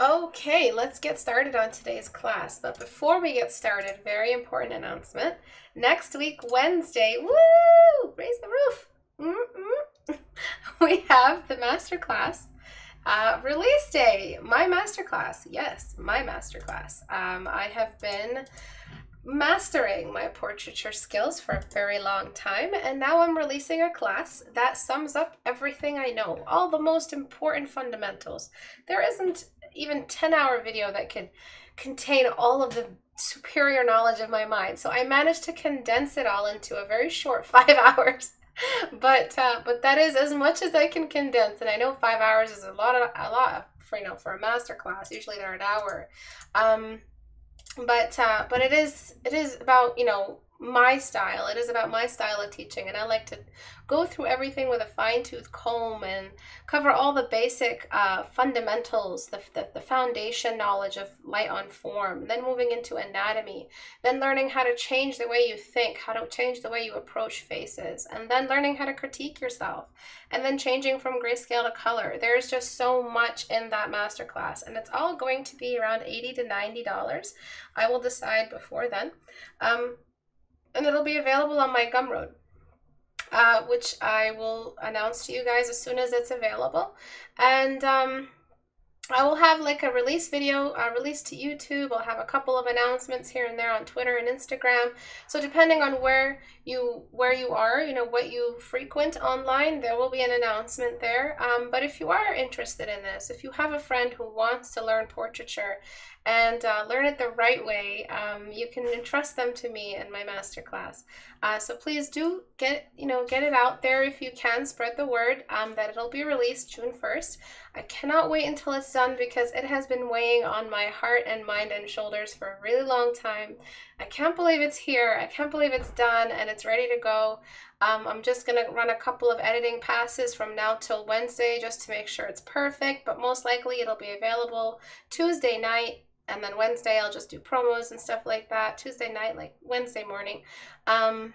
Okay, let's get started on today's class. But before we get started, very important announcement. Next week, Wednesday, woo! Raise the roof. Mm-mm. We have the master class uh, release day. My master class. Yes, my master class. Um, I have been mastering my portraiture skills for a very long time, and now I'm releasing a class that sums up everything I know, all the most important fundamentals. There isn't even 10 hour video that could contain all of the superior knowledge of my mind. So I managed to condense it all into a very short five hours. but uh, but that is as much as I can condense, and I know five hours is a lot of a lot for you know for a master class. Usually they're an hour, um, but uh, but it is it is about you know my style. It is about my style of teaching, and I like to go through everything with a fine tooth comb and cover all the basic uh, fundamentals, the, the, the foundation knowledge of light on form, then moving into anatomy, then learning how to change the way you think, how to change the way you approach faces, and then learning how to critique yourself, and then changing from grayscale to color. There's just so much in that masterclass, and it's all going to be around 80 to $90. I will decide before then. Um, and it'll be available on my Gumroad. Uh, which I will announce to you guys as soon as it's available. And um, I will have like a release video uh, released to YouTube. I'll have a couple of announcements here and there on Twitter and Instagram. So depending on where you where you are, you know what you frequent online, there will be an announcement there. Um, but if you are interested in this, if you have a friend who wants to learn portraiture and uh, learn it the right way, um, you can entrust them to me in my masterclass. Uh, so please do get you know get it out there if you can. Spread the word um, that it'll be released June first. I cannot wait until it's done because it has been weighing on my heart and mind and shoulders for a really long time. I can't believe it's here. I can't believe it's done and it's ready to go. Um, I'm just going to run a couple of editing passes from now till Wednesday just to make sure it's perfect, but most likely it'll be available Tuesday night and then Wednesday I'll just do promos and stuff like that. Tuesday night, like Wednesday morning. Um,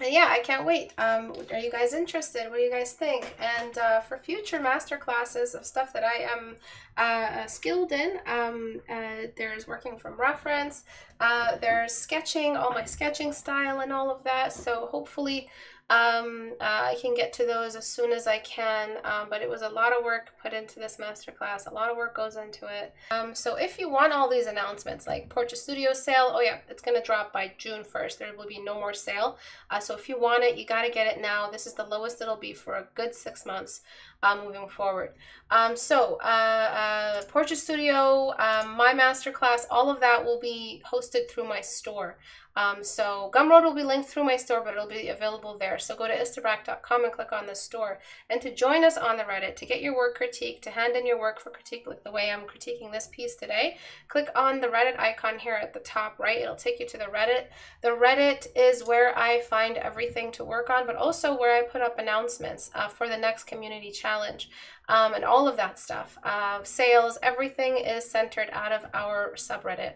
and yeah, I can't wait. Um, are you guys interested? What do you guys think? And uh, for future master classes of stuff that I am uh, skilled in, um, uh, there's working from reference, uh, there's sketching, all my sketching style and all of that. So hopefully um, uh, I can get to those as soon as I can, um, but it was a lot of work put into this masterclass. A lot of work goes into it. Um, so if you want all these announcements, like Portrait Studio sale, oh yeah, it's going to drop by June 1st. There will be no more sale. Uh, so if you want it, you got to get it now. This is the lowest it'll be for a good six months uh, moving forward. Um, so uh, uh, Portrait Studio, um, my masterclass, all of that will be hosted through my store. Um, so Gumroad will be linked through my store, but it'll be available there. So go to istebrak.com and click on the store. And to join us on the Reddit, to get your work critiqued, to hand in your work for critique, like the way I'm critiquing this piece today, click on the Reddit icon here at the top right. It'll take you to the Reddit. The Reddit is where I find everything to work on, but also where I put up announcements uh, for the next community challenge. Um, and all of that stuff. Uh, sales, everything is centered out of our subreddit.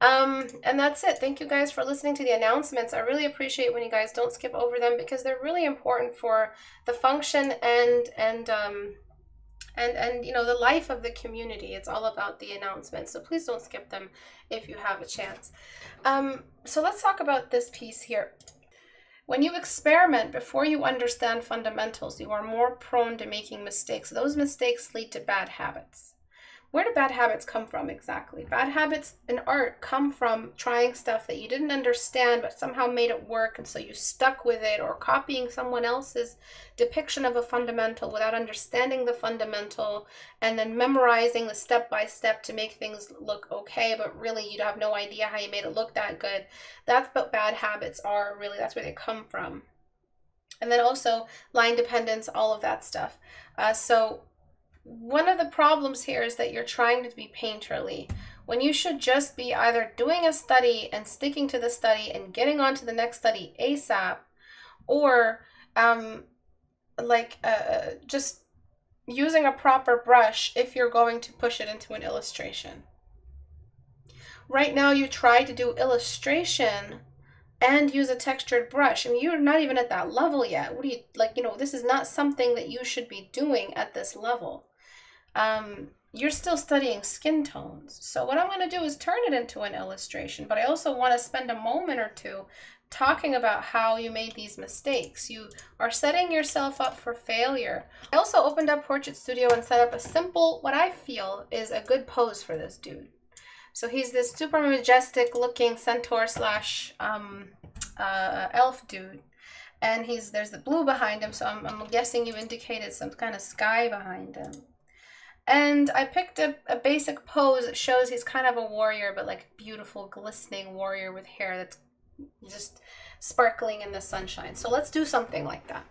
Um, and that's it. Thank you guys for listening to the announcements. I really appreciate when you guys don't skip over them because they're really important for the function and and um, and and you know the life of the community. It's all about the announcements. So please don't skip them if you have a chance. Um, so let's talk about this piece here. When you experiment before you understand fundamentals, you are more prone to making mistakes. Those mistakes lead to bad habits where do bad habits come from exactly? Bad habits in art come from trying stuff that you didn't understand but somehow made it work and so you stuck with it or copying someone else's depiction of a fundamental without understanding the fundamental and then memorizing the step by step to make things look okay but really you'd have no idea how you made it look that good. That's what bad habits are really. That's where they come from. And then also line dependence, all of that stuff. Uh, so one of the problems here is that you're trying to be painterly when you should just be either doing a study and sticking to the study and getting on to the next study ASAP or um, like uh, just using a proper brush if you're going to push it into an illustration. Right now you try to do illustration and use a textured brush. I mean, you're not even at that level yet. What do you, like, you know, this is not something that you should be doing at this level. Um, you're still studying skin tones. So what I'm going to do is turn it into an illustration, but I also want to spend a moment or two talking about how you made these mistakes. You are setting yourself up for failure. I also opened up Portrait Studio and set up a simple, what I feel is a good pose for this dude. So he's this super majestic looking centaur slash um, uh, elf dude. And he's there's the blue behind him, so I'm, I'm guessing you indicated some kind of sky behind him. And I picked a, a basic pose that shows he's kind of a warrior, but like beautiful, glistening warrior with hair that's just sparkling in the sunshine. So let's do something like that.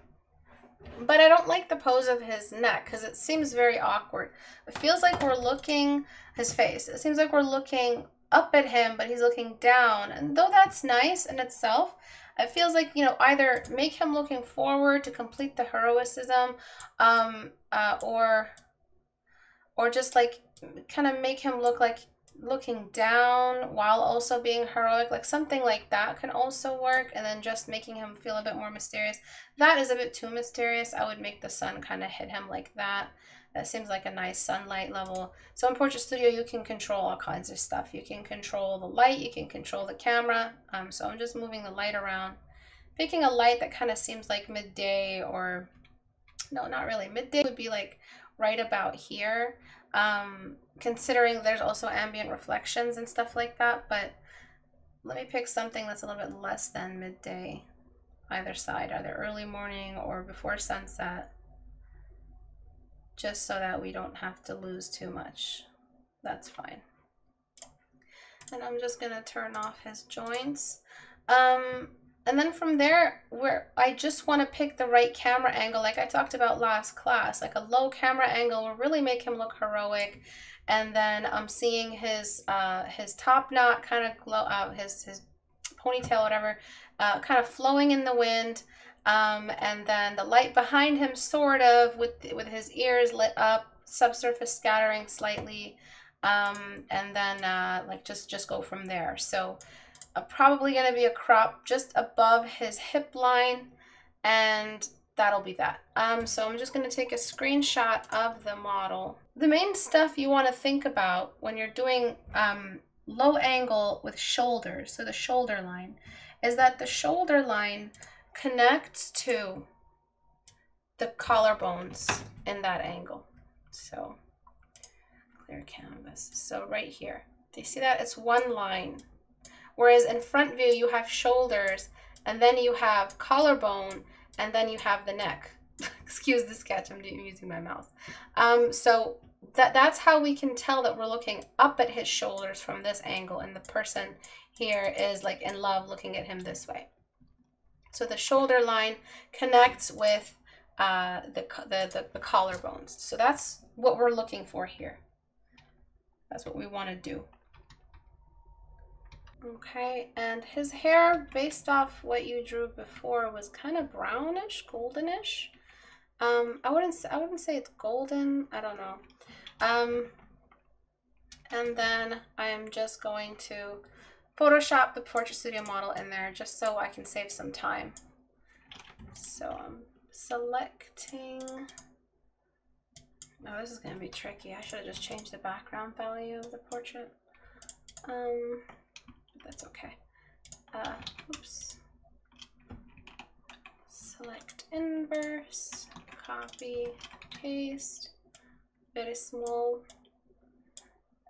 But I don't like the pose of his neck because it seems very awkward. It feels like we're looking, his face, it seems like we're looking up at him, but he's looking down. And though that's nice in itself, it feels like, you know, either make him looking forward to complete the heroicism um, uh, or or just like kind of make him look like looking down while also being heroic like something like that can also work and then just making him feel a bit more mysterious. That is a bit too mysterious. I would make the sun kind of hit him like that. That seems like a nice sunlight level. So in portrait studio you can control all kinds of stuff. You can control the light you can control the camera. Um, so i'm just moving the light around. Picking a light that kind of seems like midday or no not really. Midday would be like right about here um, considering there's also ambient reflections and stuff like that, but let me pick something that's a little bit less than midday, either side, either early morning or before sunset, just so that we don't have to lose too much. That's fine. And I'm just gonna turn off his joints. Um, and then from there, where I just want to pick the right camera angle, like I talked about last class, like a low camera angle will really make him look heroic. And then I'm seeing his uh, his top knot kind of glow out, uh, his his ponytail, whatever, uh, kind of flowing in the wind. Um, and then the light behind him, sort of, with with his ears lit up, subsurface scattering slightly, um, and then uh, like just just go from there. So probably going to be a crop just above his hip line and that'll be that. Um, so I'm just going to take a screenshot of the model. The main stuff you want to think about when you're doing um, low angle with shoulders, so the shoulder line, is that the shoulder line connects to the collarbones in that angle. So clear canvas. So right here, do you see that? It's one line. Whereas in front view, you have shoulders, and then you have collarbone, and then you have the neck. Excuse the sketch, I'm using my mouse. Um, so that, that's how we can tell that we're looking up at his shoulders from this angle, and the person here is like in love looking at him this way. So the shoulder line connects with uh, the, the, the, the collarbones. So that's what we're looking for here. That's what we want to do. Okay, and his hair, based off what you drew before, was kind of brownish, goldenish. Um, I wouldn't I wouldn't say it's golden. I don't know. Um, and then I'm just going to Photoshop the Portrait Studio model in there just so I can save some time. So I'm selecting. Oh, this is going to be tricky. I should have just changed the background value of the portrait. Um, that's okay. Uh, oops. Select inverse, copy, paste, very small,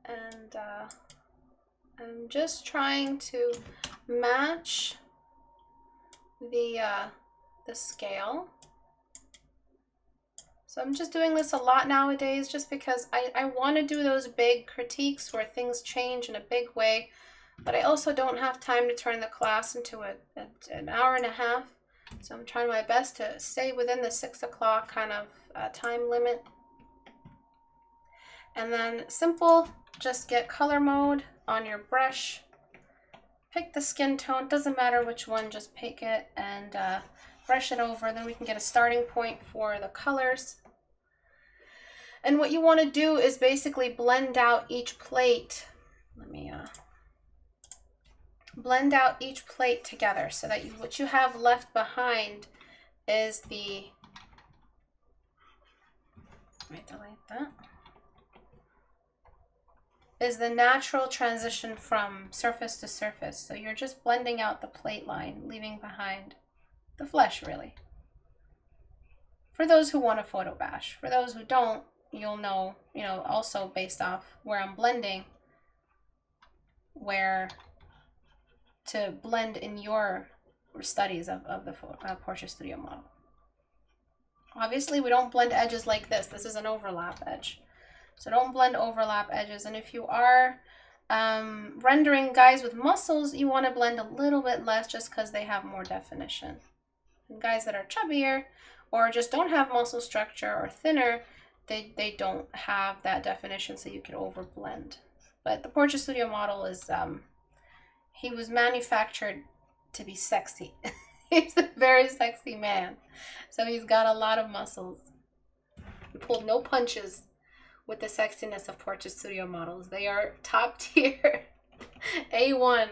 and uh, I'm just trying to match the uh, the scale. So I'm just doing this a lot nowadays just because I, I want to do those big critiques where things change in a big way but I also don't have time to turn the class into a, a, an hour and a half. So I'm trying my best to stay within the six o'clock kind of uh, time limit. And then simple, just get color mode on your brush. Pick the skin tone, doesn't matter which one, just pick it and uh, brush it over. Then we can get a starting point for the colors. And what you want to do is basically blend out each plate. Let me uh, blend out each plate together so that you, what you have left behind is the, let me delete that. is the natural transition from surface to surface. So you're just blending out the plate line, leaving behind the flesh, really. For those who want a photo bash. For those who don't, you'll know, you know, also based off where I'm blending, where to blend in your studies of, of the uh, Portrait Studio model. Obviously, we don't blend edges like this. This is an overlap edge. So don't blend overlap edges. And if you are um, rendering guys with muscles, you want to blend a little bit less just because they have more definition. And guys that are chubbier or just don't have muscle structure or thinner, they, they don't have that definition so you can overblend. But the Portrait Studio model is, um, he was manufactured to be sexy. he's a very sexy man. So he's got a lot of muscles. He pulled no punches with the sexiness of Portrait Studio models. They are top tier, A1.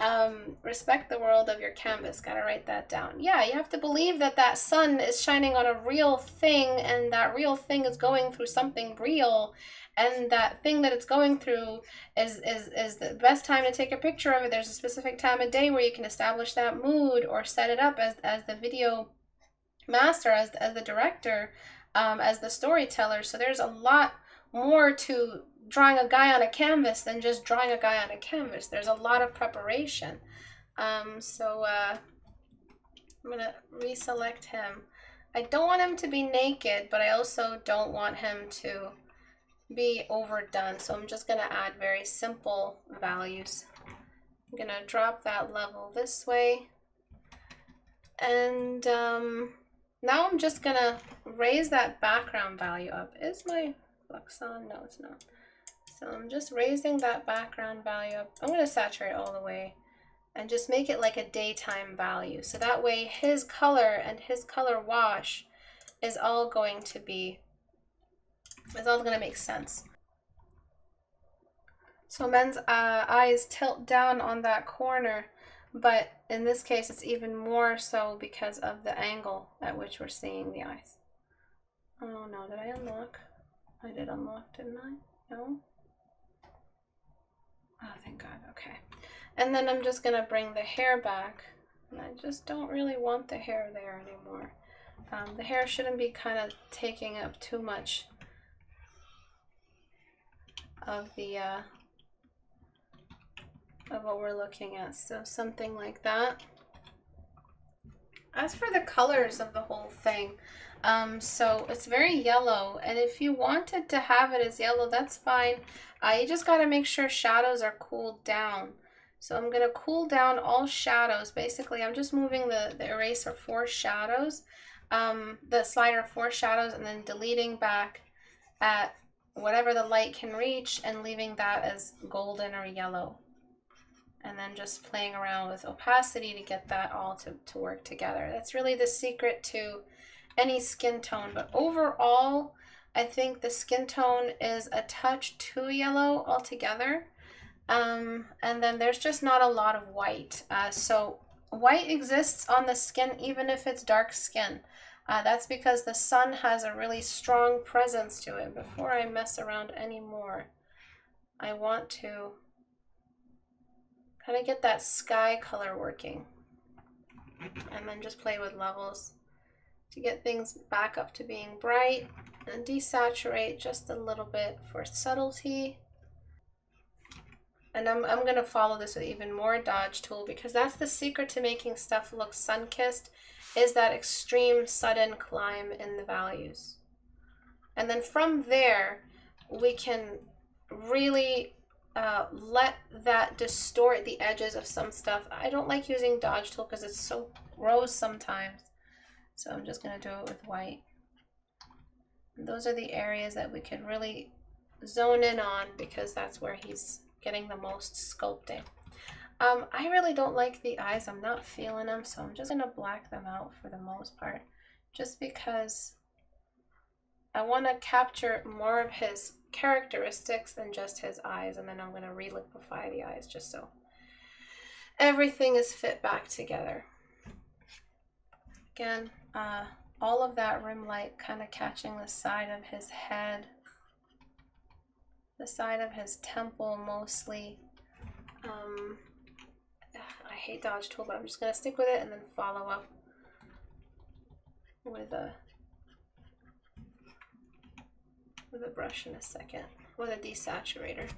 Um, respect the world of your canvas. Gotta write that down. Yeah, you have to believe that that sun is shining on a real thing and that real thing is going through something real and that thing that it's going through is, is, is the best time to take a picture of it. There's a specific time of day where you can establish that mood or set it up as, as the video master, as, as the director, um, as the storyteller. So there's a lot more to drawing a guy on a canvas than just drawing a guy on a canvas. There's a lot of preparation. Um, so uh, I'm going to reselect him. I don't want him to be naked, but I also don't want him to be overdone. So I'm just going to add very simple values. I'm going to drop that level this way. And um, now I'm just going to raise that background value up. Is my flux on? No, it's not. So I'm just raising that background value up. I'm going to saturate all the way and just make it like a daytime value. So that way his color and his color wash is all going to be it's all going to make sense. So men's uh, eyes tilt down on that corner, but in this case it's even more so because of the angle at which we're seeing the eyes. Oh no, did I unlock? I did unlock, didn't I? No? Oh, thank God, okay. And then I'm just gonna bring the hair back. And I just don't really want the hair there anymore. Um, the hair shouldn't be kind of taking up too much of the uh, of what we're looking at. So something like that. As for the colors of the whole thing, um, so it's very yellow, and if you wanted to have it as yellow, that's fine. Uh, you just got to make sure shadows are cooled down. So I'm going to cool down all shadows. Basically, I'm just moving the, the eraser for shadows, um, the slider for shadows, and then deleting back at whatever the light can reach and leaving that as golden or yellow. And then just playing around with opacity to get that all to, to work together. That's really the secret to any skin tone. But overall, I think the skin tone is a touch too yellow altogether. Um, and then there's just not a lot of white. Uh, so white exists on the skin even if it's dark skin. Uh, that's because the sun has a really strong presence to it. Before I mess around anymore, I want to kind of get that sky color working. And then just play with levels to get things back up to being bright and desaturate just a little bit for subtlety. And I'm, I'm going to follow this with even more dodge tool because that's the secret to making stuff look sun-kissed is that extreme sudden climb in the values. And then from there, we can really uh, let that distort the edges of some stuff. I don't like using dodge tool because it's so gross sometimes. So I'm just going to do it with white. Those are the areas that we could really zone in on because that's where he's getting the most sculpting. Um, I really don't like the eyes. I'm not feeling them, so I'm just going to black them out for the most part. Just because I want to capture more of his characteristics than just his eyes. And then I'm going to reliquify the eyes just so everything is fit back together. Again, uh, all of that rim light kind of catching the side of his head the side of his temple mostly. Um, I hate dodge tool, but I'm just gonna stick with it and then follow up with a with a brush in a second with a desaturator.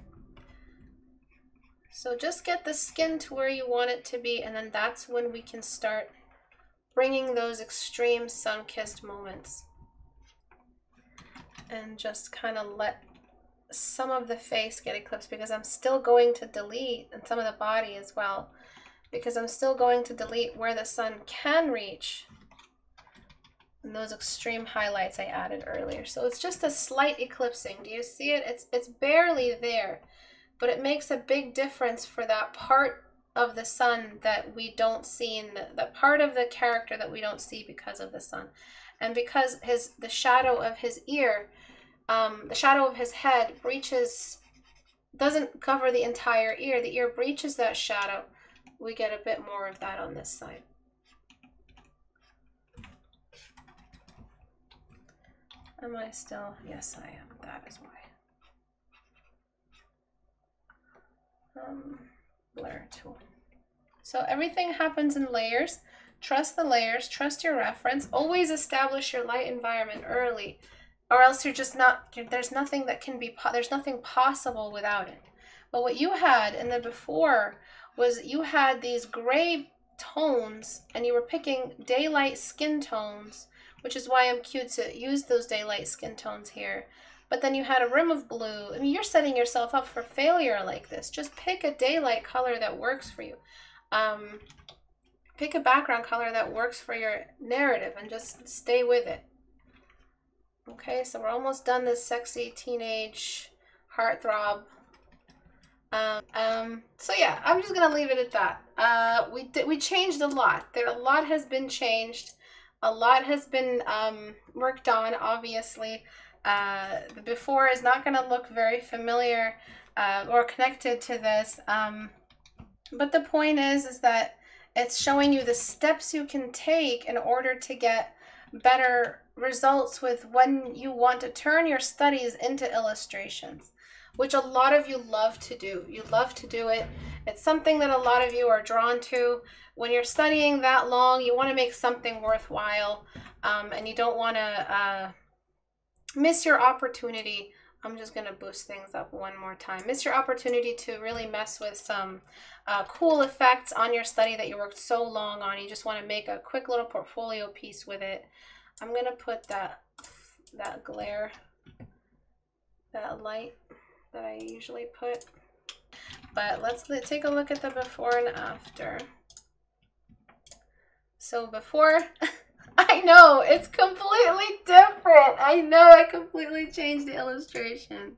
So just get the skin to where you want it to be and then that's when we can start bringing those extreme sun-kissed moments. And just kind of let some of the face get eclipsed because I'm still going to delete and some of the body as well because I'm still going to delete where the sun can reach and those extreme highlights I added earlier. So it's just a slight eclipsing. Do you see it? It's, it's barely there, but it makes a big difference for that part of the sun that we don't see in the, the part of the character that we don't see because of the sun. And because his the shadow of his ear, um, the shadow of his head breaches, doesn't cover the entire ear. The ear breaches that shadow. We get a bit more of that on this side. Am I still? Yes, I am. That is why. Um, blur tool. So everything happens in layers. Trust the layers, trust your reference. Always establish your light environment early or else you're just not, there's nothing that can be, there's nothing possible without it. But what you had in the before was you had these gray tones and you were picking daylight skin tones which is why I'm cute to use those daylight skin tones here. But then you had a rim of blue. I mean, you're setting yourself up for failure like this. Just pick a daylight color that works for you. Um, pick a background color that works for your narrative and just stay with it. Okay, so we're almost done this sexy teenage heartthrob. Um, um, so yeah, I'm just gonna leave it at that. Uh, we did, we changed a lot. There a lot has been changed. A lot has been um, worked on, obviously. Uh, the before is not going to look very familiar uh, or connected to this. Um, but the point is, is that it's showing you the steps you can take in order to get better results with when you want to turn your studies into illustrations, which a lot of you love to do. You love to do it. It's something that a lot of you are drawn to when you're studying that long, you want to make something worthwhile um, and you don't want to uh, miss your opportunity. I'm just going to boost things up one more time. Miss your opportunity to really mess with some uh, cool effects on your study that you worked so long on. You just want to make a quick little portfolio piece with it. I'm going to put that, that glare, that light that I usually put. But let's take a look at the before and after. So before, I know, it's completely different. I know I completely changed the illustration.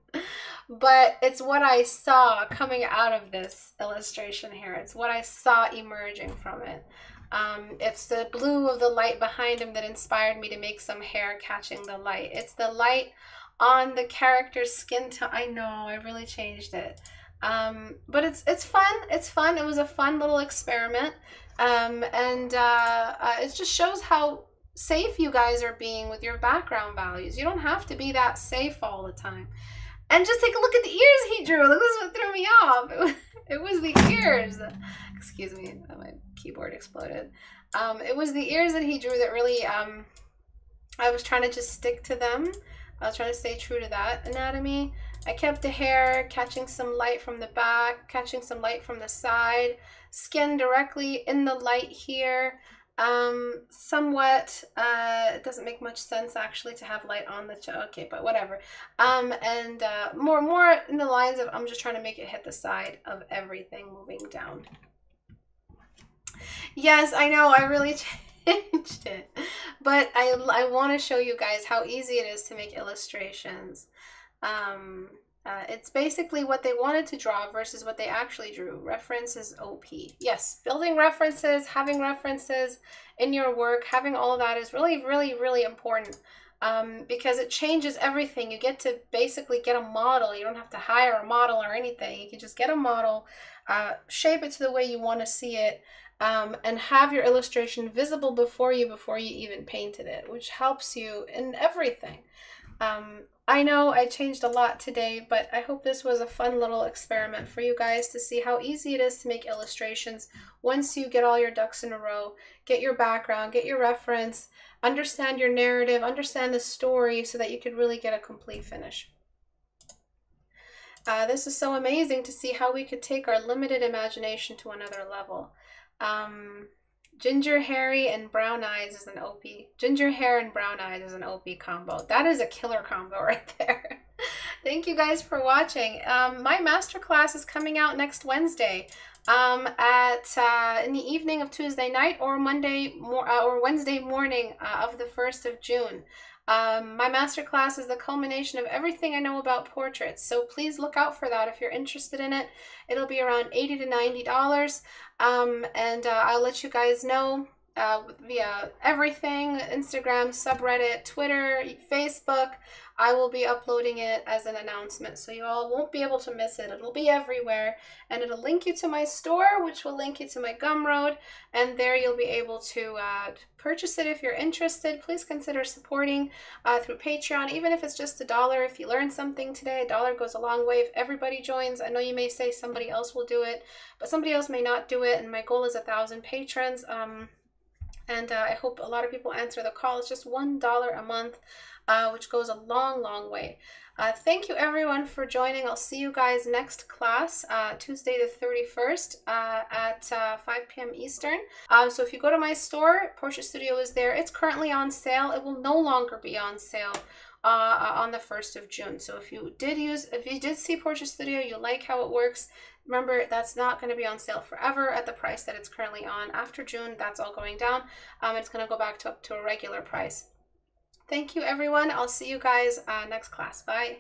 But it's what I saw coming out of this illustration here. It's what I saw emerging from it. Um, it's the blue of the light behind him that inspired me to make some hair catching the light. It's the light on the character's skin tone. I know, I really changed it. Um, but it's it's fun. It's fun. It was a fun little experiment. Um, and uh, uh, it just shows how safe you guys are being with your background values. You don't have to be that safe all the time. And just take a look at the ears he drew. Look, this is what threw me off. It was, it was the ears. Excuse me, my keyboard exploded. Um, it was the ears that he drew that really, um, I was trying to just stick to them. I was trying to stay true to that anatomy. I kept the hair, catching some light from the back, catching some light from the side, skin directly in the light here. Um, somewhat, uh, it doesn't make much sense actually to have light on the, okay, but whatever. Um, and uh, more, more in the lines of, I'm just trying to make it hit the side of everything moving down. Yes, I know, I really changed it. But I, I want to show you guys how easy it is to make illustrations. Um, uh, it's basically what they wanted to draw versus what they actually drew. Reference is OP. Yes, building references, having references in your work, having all of that is really, really, really important um, because it changes everything. You get to basically get a model. You don't have to hire a model or anything. You can just get a model, uh, shape it to the way you want to see it, um, and have your illustration visible before you before you even painted it, which helps you in everything. Um, I know I changed a lot today, but I hope this was a fun little experiment for you guys to see how easy it is to make illustrations once you get all your ducks in a row, get your background, get your reference, understand your narrative, understand the story so that you could really get a complete finish. Uh, this is so amazing to see how we could take our limited imagination to another level. Um, Ginger Harry and Brown Eyes is an OP. Ginger hair and Brown Eyes is an OP combo. That is a killer combo right there. Thank you guys for watching. Um, my masterclass is coming out next Wednesday um, at uh, in the evening of Tuesday night or Monday mor- uh, or Wednesday morning uh, of the 1st of June. Um, my masterclass is the culmination of everything I know about portraits, so please look out for that if you're interested in it. It'll be around 80 to $90, um, and uh, I'll let you guys know uh, via everything Instagram, subreddit, Twitter, Facebook. I will be uploading it as an announcement, so you all won't be able to miss it. It'll be everywhere, and it'll link you to my store, which will link you to my Gumroad, and there you'll be able to uh, purchase it if you're interested. Please consider supporting uh, through Patreon, even if it's just a dollar. If you learn something today, a dollar goes a long way. If everybody joins, I know you may say somebody else will do it, but somebody else may not do it, and my goal is a thousand patrons. Um, and uh, I hope a lot of people answer the call. It's just $1 a month, uh, which goes a long, long way. Uh, thank you everyone for joining. I'll see you guys next class, uh, Tuesday the 31st uh, at uh, 5 p.m. Eastern. Um, so if you go to my store, Portrait Studio is there. It's currently on sale. It will no longer be on sale. On the 1st of June. So if you did use, if you did see Portrait Studio, you like how it works, Remember, that's not going to be on sale forever at the price that it's currently on. After June, that's all going down. Um, it's going to go back to up to a regular price. Thank you, everyone. I'll see you guys uh, next class. Bye.